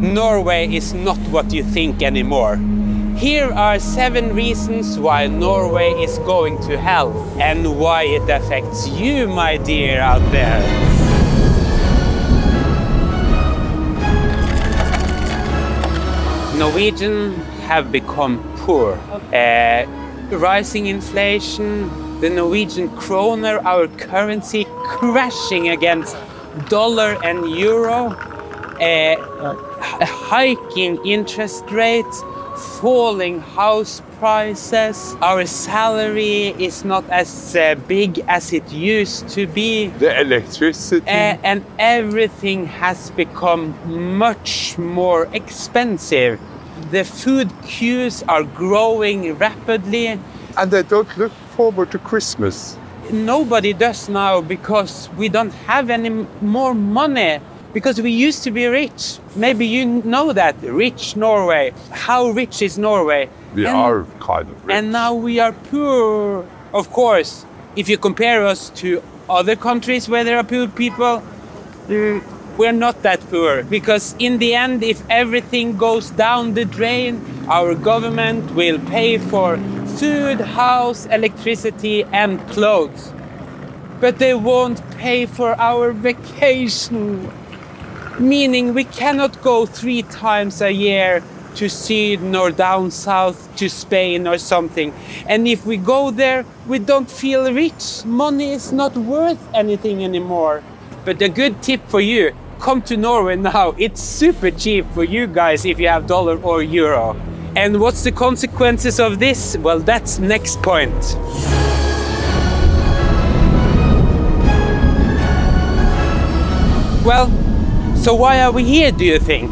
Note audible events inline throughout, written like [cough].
Norway is not what you think anymore. Here are seven reasons why Norway is going to hell and why it affects you, my dear, out there. Norwegians have become poor. Uh, rising inflation, the Norwegian kroner, our currency, crashing against dollar and euro, uh, hiking interest rates, falling house prices. Our salary is not as uh, big as it used to be. The electricity. Uh, and everything has become much more expensive. The food queues are growing rapidly. and they don't look forward to Christmas. Nobody does now because we don't have any more money. Because we used to be rich. Maybe you know that. Rich Norway. How rich is Norway? We And- are kind of rich. And now we are poor. Of course, if you compare us to other countries where there are poor people, uh, we're not that poor. Because in the end, if everything goes down the drain, our government will pay for food, house, electricity, and clothes. But they won't pay for our vacation. Meaning we cannot go three times a year to Sweden or down south to Spain or something. And if we go there, we don't feel rich. Money is not worth anything anymore. But a good tip for you come to Norway now. It's super cheap for you guys if you have dollar or euro. And what's the consequences of this? Well, that's next point. Well, so why are we here, do you think?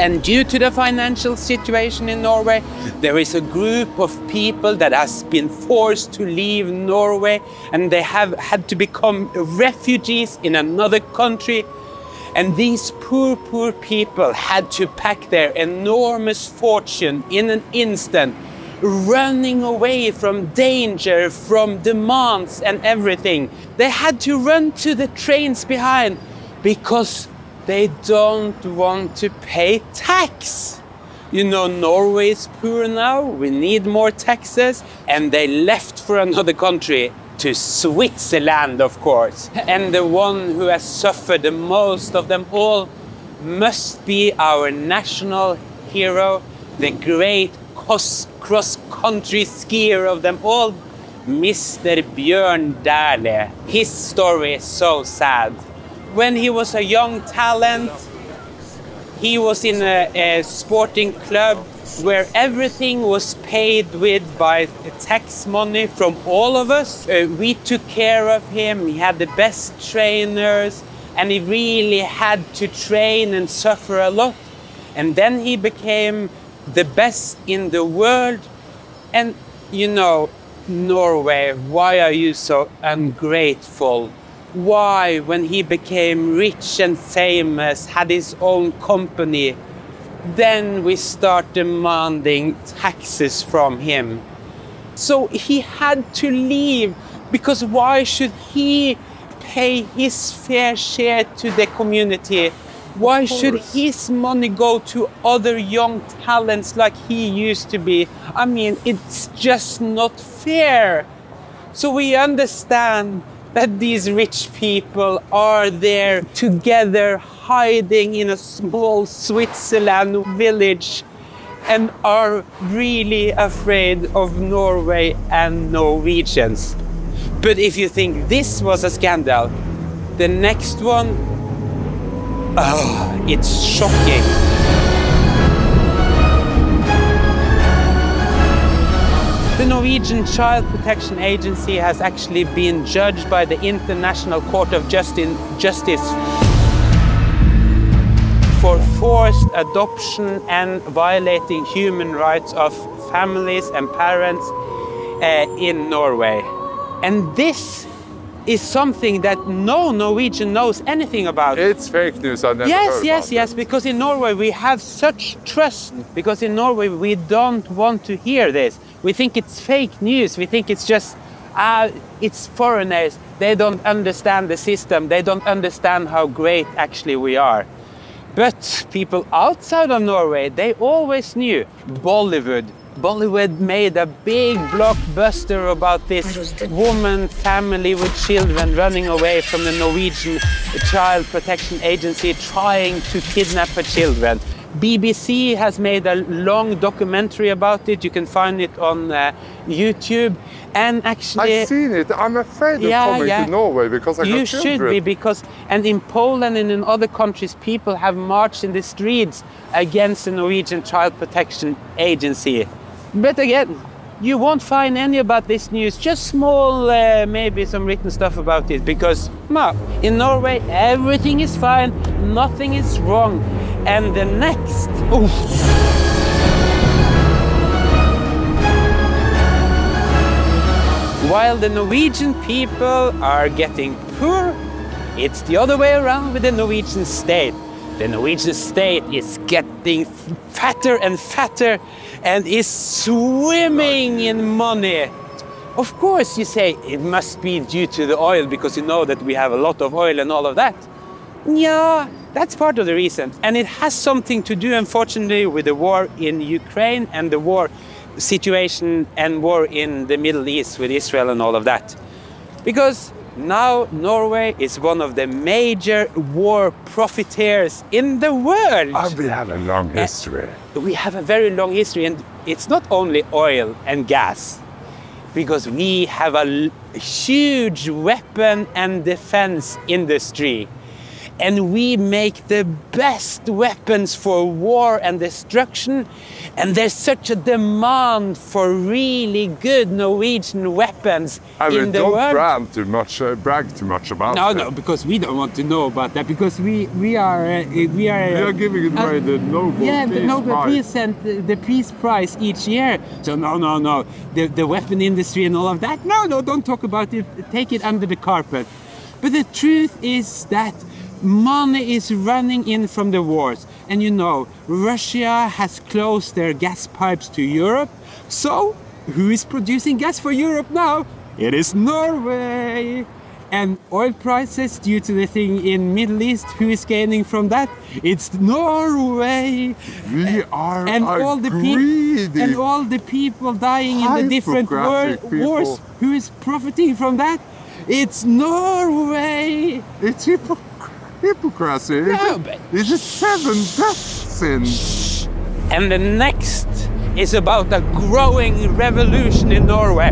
And due to the financial situation in Norway, there is a group of people that has been forced to leave Norway and they have had to become refugees in another country. And these poor, poor people had to pack their enormous fortune in an instant, running away from danger, from demands and everything. They had to run to the trains behind because they don't want to pay tax. You know, Norway is poor now, we need more taxes, and they left for another country, to Switzerland, of course. And the one who has suffered the most of them all must be our national hero, the great cross country skier of them all, Mr. Bjørn Dæhlie. His story is so sad when he was a young talent, he was in a, a, sporting club where everything was paid with by tax money from all of us. Uh, we took care of him. He had the best trainers, and he really had to train and suffer a lot. And then he became the best in the world. And you know, Norway, why are you so ungrateful? Why, when he became rich and famous, had his own company, then we start demanding taxes from him. So he had to leave because why should he pay his fair share to the community? Why should his money go to other young talents like he used to be? I mean, it's just not fair. So we understand that these rich people are there together hiding in a small Switzerland village and are really afraid of Norway and Norwegians. But if you think this was a scandal, the next one, oh, it's shocking. Norwegian Child Protection Agency has actually been judged by the International Court of Justice, Justice for forced adoption and violating human rights of families and parents uh, in Norway. And this is something that no Norwegian knows anything about. It's fake news. I never Yes, yes, yes, because in Norway we have such trust. Because in Norway we don't want to hear this. We think it's fake news. We think it's just, uh, it's foreigners. They don't understand the system. They don't understand how great actually we are. But people outside of Norway, they always knew Bollywood. Bollywood made a big blockbuster about this woman family with children running away from the Norwegian Child Protection Agency trying to kidnap her children. BBC has made a long documentary about it. You can find it on uh, YouTube. And actually, I've seen it. I'm afraid of Yeah, coming yeah. to Norway because I you should children. be because, and in Poland and in other countries, people have marched in the streets against the Norwegian Child Protection Agency. But again, you won't find any about this news, just small, uh, maybe some written stuff about it, because no, in Norway, everything is fine, nothing is wrong. And the next, oof, While the Norwegian people are getting poor, it's the other way around with the Norwegian state. The Norwegian state is getting fatter and fatter and is swimming in money. Of course, you say it must be due to the oil because you know that we have a lot of oil and all of that. Yeah, that's part of the reason. And it has something to do, unfortunately, with the war in Ukraine and the war situation and war in the Middle East with Israel and all of that. Because now Norway is one of the major war profiteers in the world. Oh, we have a long history. We have a very long history, and it's not only oil and gas, because we have a l- huge weapon and defense industry. And we make the best weapons for war and destruction. And there's such a demand for really good Norwegian weapons I in mean, the don't world. brag too much, uh, brag too much about No, it. no, no, because we don't want to know about that. Because we we are uh, we are We are giving it uh, away the Nobel yeah, the Peace Nobel Prize. Peace and the, the Peace Prize each year. So no, no, no, the the weapon industry and all of that. No, no, don't talk about it. Take it under the carpet. But the truth is that money is running in from the wars, and you know Russia has closed their gas pipes to Europe. So who is producing gas for Europe now? It is Norway. And oil prices due to the thing in Middle East, who is gaining from that? It's Norway. We are And all the people and all the people dying in the different war- people. wars, who is profiting from that? It's Norway. It's hypo- hypocrisy. No, but- it's a seven death sins. And the next is about a growing revolution in Norway.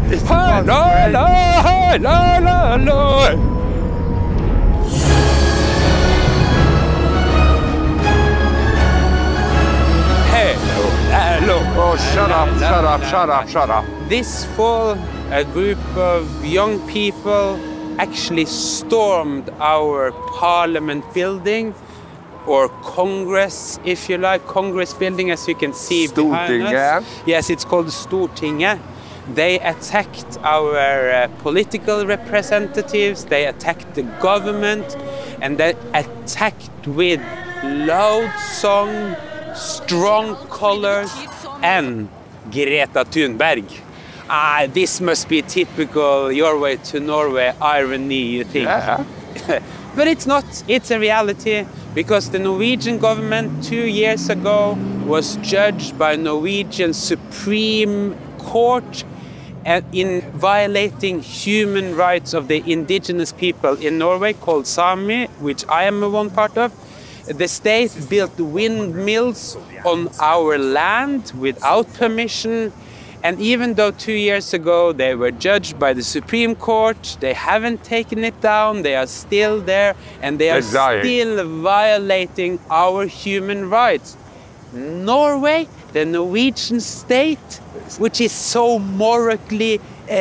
hello. Oh, shut up, shut up, shut up, shut up. This fall, a group of young people actually stormed our parliament building or Congress, if you like, Congress building, as you can see behind Stortinget. us. Yes, it's called Stortinget. They attacked our uh, political representatives, they attacked the government, and they attacked with loud song, strong colors, and Greta Thunberg. Ah, this must be typical your way to Norway irony, you think? Yeah. [laughs] but it's not. It's a reality because the Norwegian government two years ago was judged by Norwegian Supreme Court uh, in violating human rights of the indigenous people in Norway called Sami, which I am one part of. The state built windmills on our land without permission. And even though two years ago they were judged by the Supreme Court, they haven't taken it down, they are still there, and they are They're dying. still violating our human rights. Norway, the Norwegian state, which is so morally uh,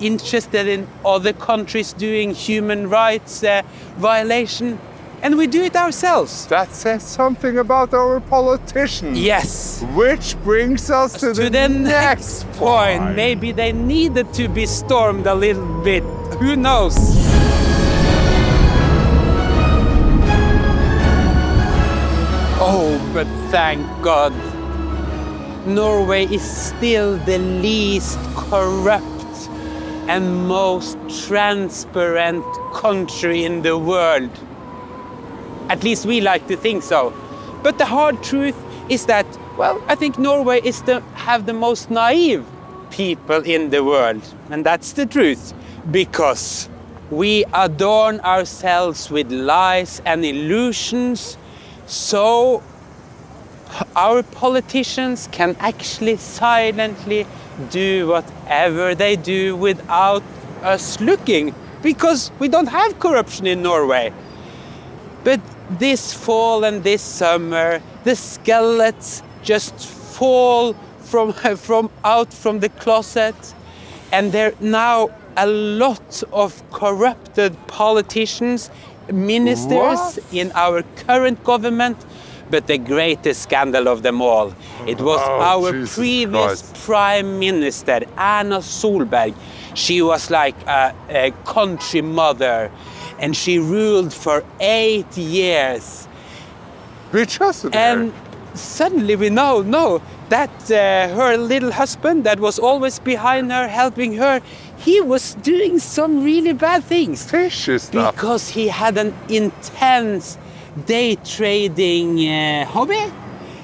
interested in other countries doing human rights uh, violation, and we do it ourselves. That says something about our politicians. Yes. Which brings us to, to the next point. Maybe they needed to be stormed a little bit. Who knows? Oh, but thank God. Norway is still the least corrupt and most transparent country in the world. At least we like to think so. But the hard truth is that, well, I think Norway is the have the most naive people in the world, and that's the truth, because we adorn ourselves with lies and illusions, so our politicians can actually silently do whatever they do without us looking because we don't have corruption in Norway. But this fall and this summer, the skeletons just fall from, [laughs] from out from the closet, and there are now a lot of corrupted politicians, ministers What? in our current government. But the greatest scandal of them all, it was Oh, our Jesus previous Christ. prime minister, Erna Solberg. She was like a, a country mother, and she ruled for eight years. We trusted her. And suddenly we know, no, that uh, her little husband that was always behind her, helping her, he was doing some really bad things Fishy stuff. because he had an intense day trading uh, hobby.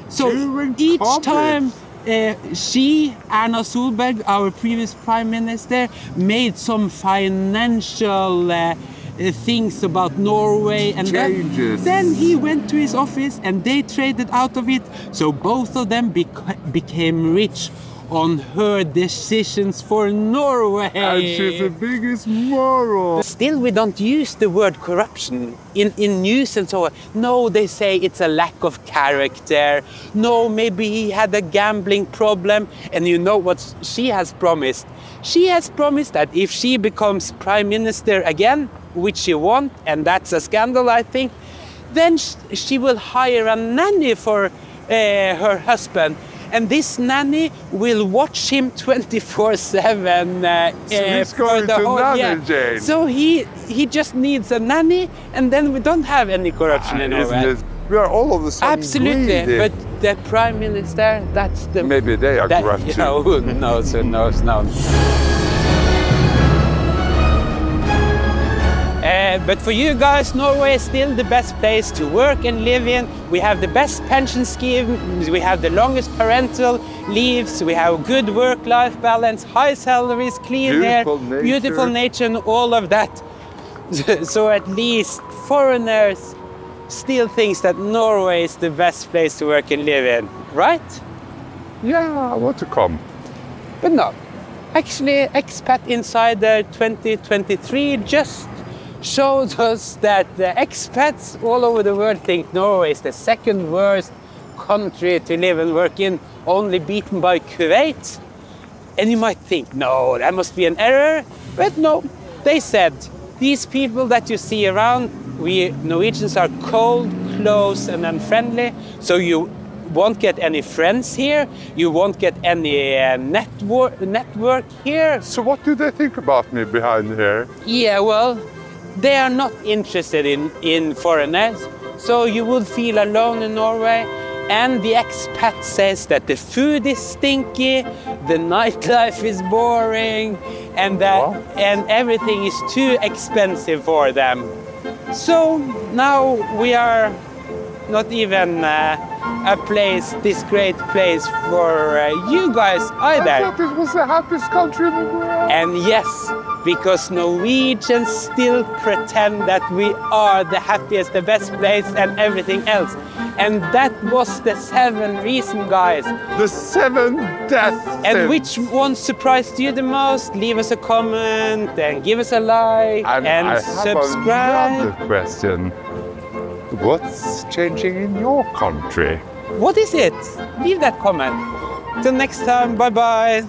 So Doing each hobbies. time uh, she, Erna Solberg, our previous prime minister, made some financial uh, uh, things about Norway, and then, Changes. then he went to his office and they traded out of it. So both of them bec- became rich on her decisions for Norway. and she's the biggest moral. Still, we don't use the word corruption in, in news and so on. No, they say it's a lack of character. No, maybe he had a gambling problem. And you know what she has promised? She has promised that if she becomes prime minister again, which she won't, and that's a scandal, I think, then sh- she will hire a nanny for uh, her husband. And this nanny will watch him [laughs] 24 7. Uh, So he's going to nanny Jane. So he, he just needs a nanny, and then we don't have any corruption Norway. it? We are all of the sudden Absolutely, greedy. but the prime minister, that's the. Maybe they are that, corrupt [laughs] you know, who knows, who knows, no. Uh, but for you guys, Norway is still the best place to work and live in. We have the best pension scheme, we have the longest parental leaves, we have good work-life balance, high salaries, clean Beautiful air, beautiful nature. nature, and all of that. [laughs] so at least foreigners still thinks that Norway is the best place to work and live in, right? Yeah, I want to come. But no, actually, Expat Insider 2023 just showed [laughs] us that the expats all over the world think Norway is the second worst country to live and work in, only beaten by Kuwait. And you might think, no, that must be an error. But no, they said these people that you see around, we Norwegians are cold, close, and unfriendly. So you won't get any friends here. You won't get any uh, network network here. So what do they think about me behind here? Yeah, well, they are not interested in, in foreigners, so you would feel alone in Norway. And the expat says that the food is stinky, the [laughs] nightlife is boring, and that and everything is too expensive for them. So now we are not even uh, a place, this great place for uh, you guys either. I either. thought this was the happiest country in the world. And yes, because Norwegians still pretend that we are the happiest, the best place, and everything else. And that was the seven reason, guys. The seven deaths. And which one surprised you the most? Leave us a comment and give us a like and, And, I have subscribe. another question. What's changing in your country? What is it? Leave that comment. Till next time, bye bye.